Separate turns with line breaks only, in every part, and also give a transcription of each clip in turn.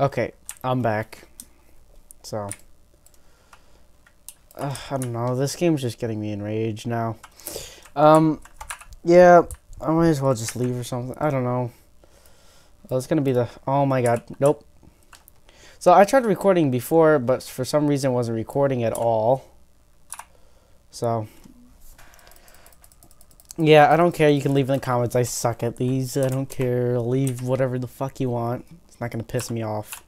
Okay, I'm back. So, uh, I don't know. This game's just getting me enraged now. Um, yeah, I might as well just leave or something. I don't know. Oh, it's gonna be the. Oh my god, nope. So I tried recording before, but for some reason wasn't recording at all. So, yeah, I don't care. You can leave in the comments. I suck at these. I don't care. Leave whatever the fuck you want. Not gonna piss me off.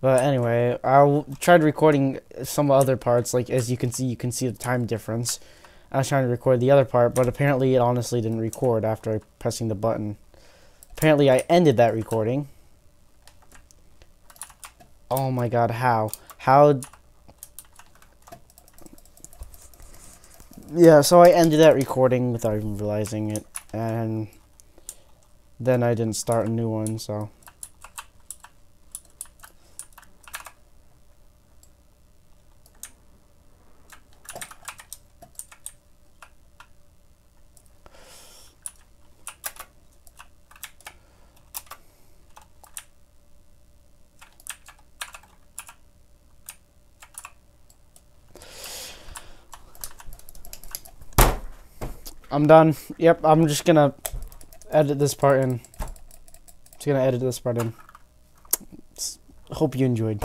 But anyway, I tried recording some other parts. Like as you can see, you can see the time difference. I was trying to record the other part, but apparently it honestly didn't record after pressing the button. Apparently I ended that recording. Oh my god, how? How? Yeah, so I ended that recording without even realizing it, and then I didn't start a new one, so... I'm done. Yep, I'm just gonna edit this part in. Just gonna edit this part in. Hope you enjoyed.